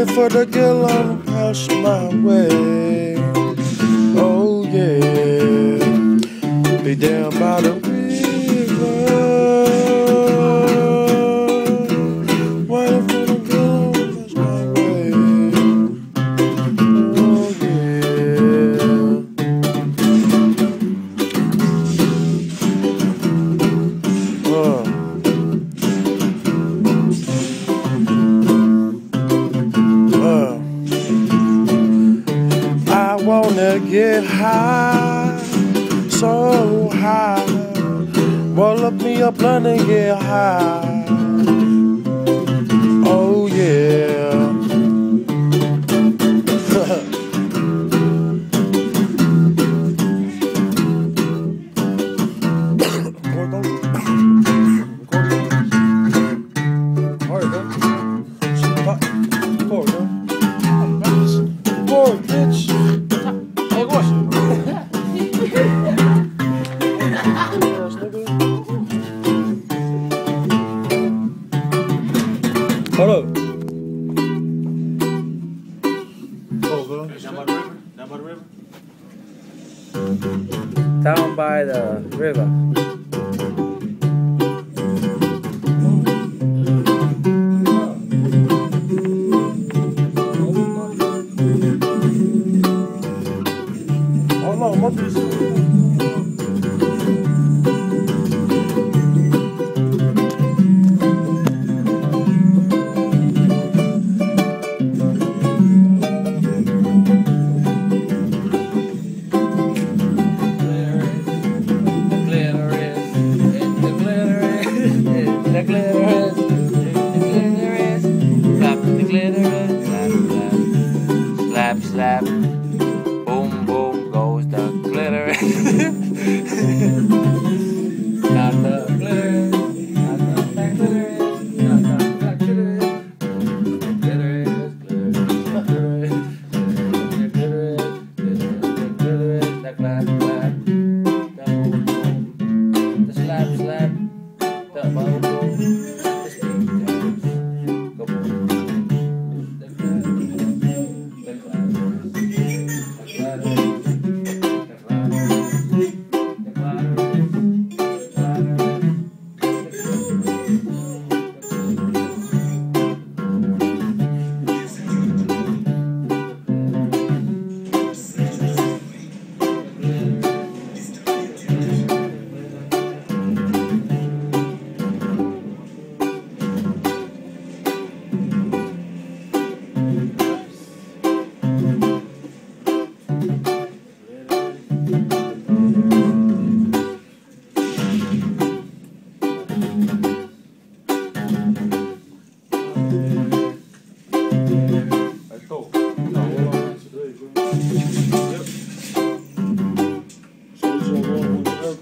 looking for the girl on pass my way. Oh yeah, be down by the get high, so high. Roll up me a blunt and get high. Up. Down by the river. Oh, down Hold on, what is slap, slap, slap, slap, boom, boom goes the glitter Not the glitter not the black glitter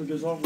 deux ans.